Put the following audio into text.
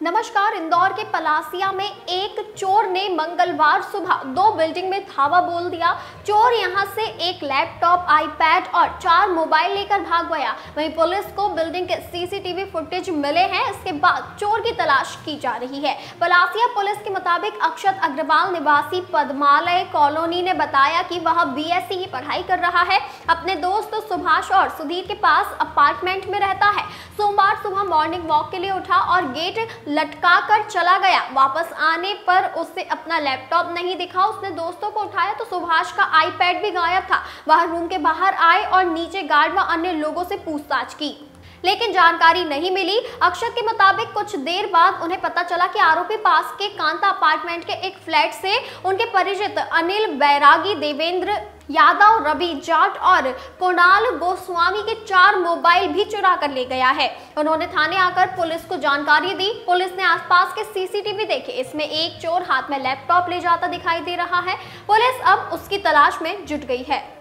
नमस्कार, इंदौर के पलासिया में एक चोर ने मंगलवार सुबह दो बिल्डिंग में धावा बोल दिया। चोर यहाँ से एक लैपटॉप, आईपैड और चार मोबाइल लेकर भाग गया। वहीं पुलिस को बिल्डिंग के सीसीटीवी फुटेज मिले हैं। इसके बाद चोर की तलाश की जा रही है। पलासिया पुलिस के मुताबिक अक्षत अग्रवाल निवासी पदमालय कॉलोनी ने बताया कि वह बीएससी की पढ़ाई कर रहा है। अपने दोस्त सुभाष और सुधीर के पास अपार्टमेंट में रहता है। सोमवार सुबह मॉर्निंग वॉक के लिए उठा और गेट लटका कर चला गया। वापस आने पर उससे अपना लैपटॉप नहीं दिखा। उसने दोस्तों को उठाया तो सुभाष का आईपैड भी गायब था। वह रूम के बाहर आए और नीचे गार्ड व अन्य लोगों से पूछताछ की। लेकिन जानकारी नहीं मिली। अक्षत के मुताबिक कुछ देर बाद उन्हें पता चला कि आरोपी पास के कांता अपार्टमेंट के एक फ्लैट से उनके परिचित अनिल बैरागी देवेंद्र यादव, रवि जाट और कुणाल गोस्वामी के चार मोबाइल भी चुरा कर ले गया है। उन्होंने थाने आकर पुलिस को जानकारी दी। पुलिस ने आसपास के सीसीटीवी देखे। इसमें एक चोर हाथ में लैपटॉप ले जाता दिखाई दे रहा है। पुलिस अब उसकी तलाश में जुट गई है।